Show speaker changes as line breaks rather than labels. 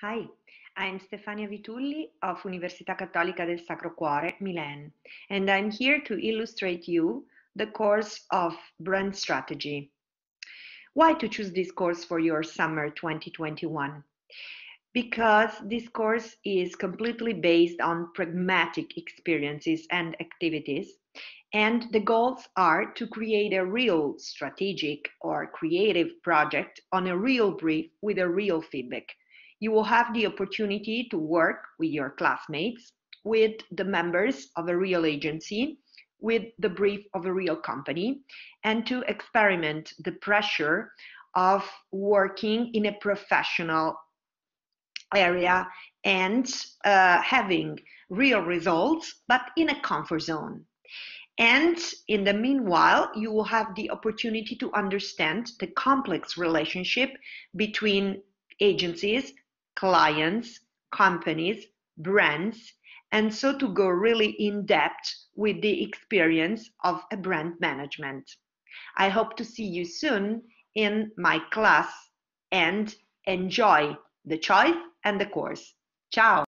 Hi, I'm Stefania Vitulli of Università Cattolica del Sacro Cuore, Milan, and I'm here to illustrate you the course of brand strategy. Why to choose this course for your summer 2021? Because this course is completely based on pragmatic experiences and activities, and the goals are to create a real strategic or creative project on a real brief with a real feedback you will have the opportunity to work with your classmates, with the members of a real agency, with the brief of a real company, and to experiment the pressure of working in a professional area and uh, having real results, but in a comfort zone. And in the meanwhile, you will have the opportunity to understand the complex relationship between agencies, clients, companies, brands, and so to go really in depth with the experience of a brand management. I hope to see you soon in my class and enjoy the choice and the course. Ciao!